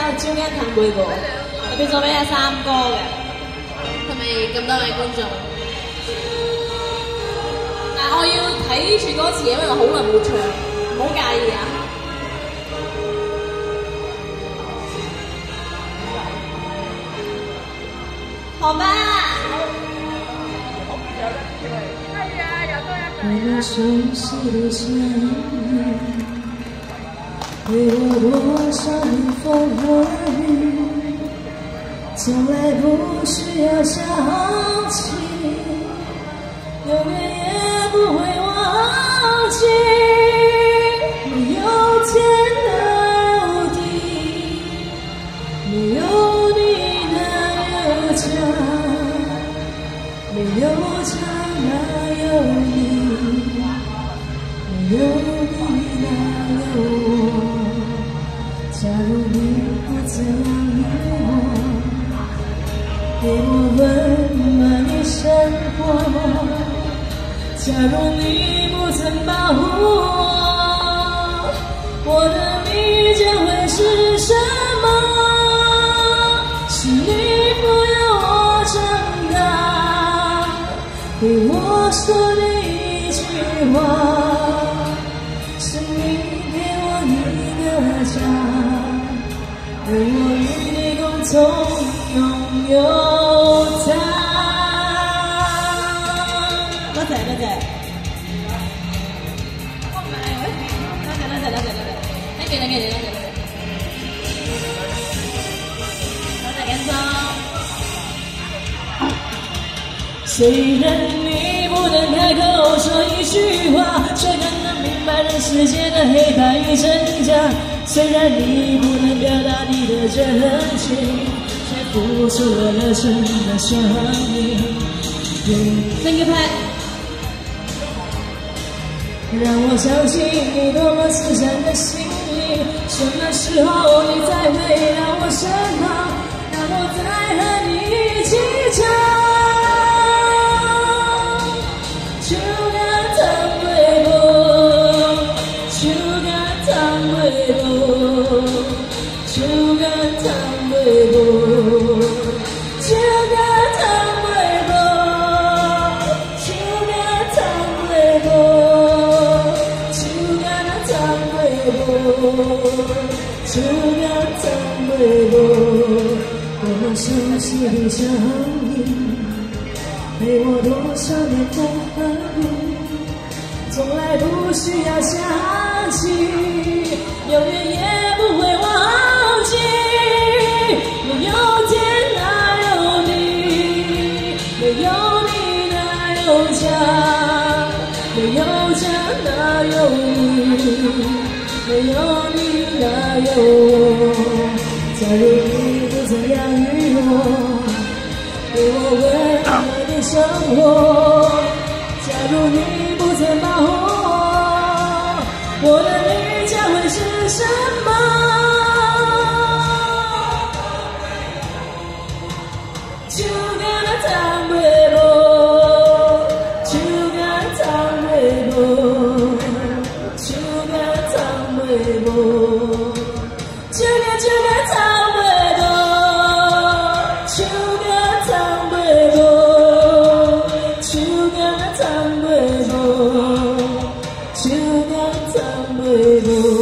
首《招恩藤背部》，特别送俾阿三哥嘅，同埋咁多位观众。但我要睇住歌词，因为我好耐冇唱，唔好介意啊。好吧。为了熟悉的声 给，我多少年风和雨，从来不需要想起，永远也不会忘记。没有天哪有地，没有你哪有家，没有家哪有你。没有你哪有假如你不曾保护我，我的你将会是什么？是你不要我长大，对我说的一句话。为我与你共同拥有 Thank you thank you thank you。多謝根生。虽然你不能开口说一句话，却更能明白人世间的黑白与真假。虽然你不能表达你的真情，却付出了热忱的生命。Thank you, Pat。让我相信你多么慈善的心你。什么时候你再回到我身旁，让我再和你一起唱？这样的结果我么心悉的声音陪我多少年风和雨从来不需要想起永远也不会忘记。没有天哪有地没有地哪有家没有家哪有你没有有我？假如你不曾养育我，给我温暖的生活；假如你不曾保护我，我的你将会是什酒干倘卖无酒干倘卖无